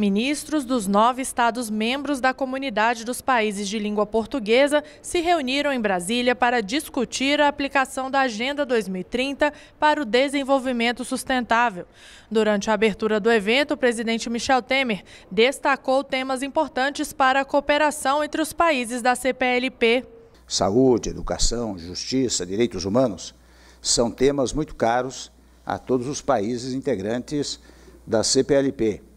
Ministros dos nove estados membros da comunidade dos países de língua portuguesa se reuniram em Brasília para discutir a aplicação da Agenda 2030 para o desenvolvimento sustentável. Durante a abertura do evento, o presidente Michel Temer destacou temas importantes para a cooperação entre os países da CPLP. Saúde, educação, justiça, direitos humanos são temas muito caros a todos os países integrantes da CPLP.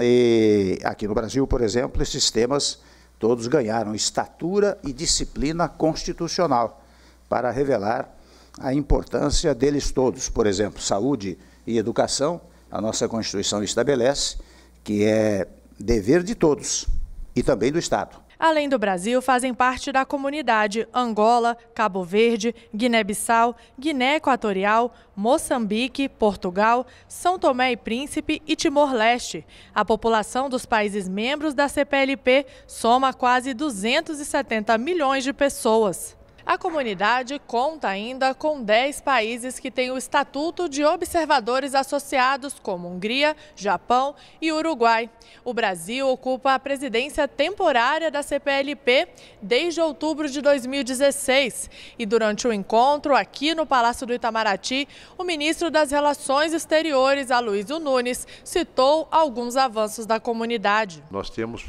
E aqui no Brasil, por exemplo, esses temas todos ganharam estatura e disciplina constitucional para revelar a importância deles todos. Por exemplo, saúde e educação, a nossa Constituição estabelece que é dever de todos e também do Estado. Além do Brasil, fazem parte da comunidade Angola, Cabo Verde, Guiné-Bissau, Guiné Equatorial, Moçambique, Portugal, São Tomé e Príncipe e Timor-Leste. A população dos países membros da CPLP soma quase 270 milhões de pessoas. A comunidade conta ainda com 10 países que têm o estatuto de observadores associados, como Hungria, Japão e Uruguai. O Brasil ocupa a presidência temporária da CPLP desde outubro de 2016. E durante o encontro aqui no Palácio do Itamaraty, o ministro das Relações Exteriores, Aloysio Nunes, citou alguns avanços da comunidade. Nós temos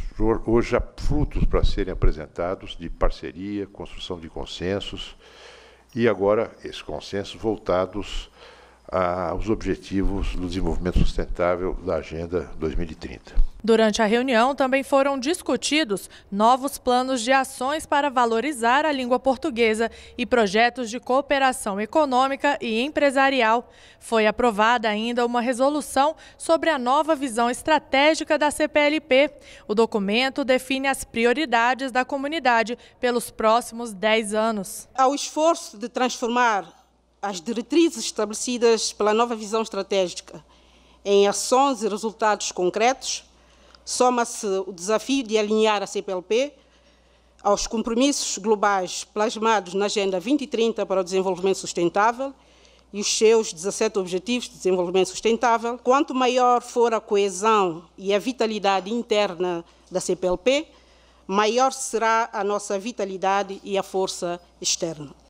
hoje frutos para serem apresentados de parceria, construção de consenso consensos e agora esses consensos voltados aos objetivos do desenvolvimento sustentável da Agenda 2030. Durante a reunião, também foram discutidos novos planos de ações para valorizar a língua portuguesa e projetos de cooperação econômica e empresarial. Foi aprovada ainda uma resolução sobre a nova visão estratégica da CPLP. O documento define as prioridades da comunidade pelos próximos 10 anos. Ao esforço de transformar as diretrizes estabelecidas pela nova visão estratégica em ações e resultados concretos, soma-se o desafio de alinhar a CPLP aos compromissos globais plasmados na Agenda 2030 para o Desenvolvimento Sustentável e os seus 17 Objetivos de Desenvolvimento Sustentável. Quanto maior for a coesão e a vitalidade interna da CPLP, maior será a nossa vitalidade e a força externa.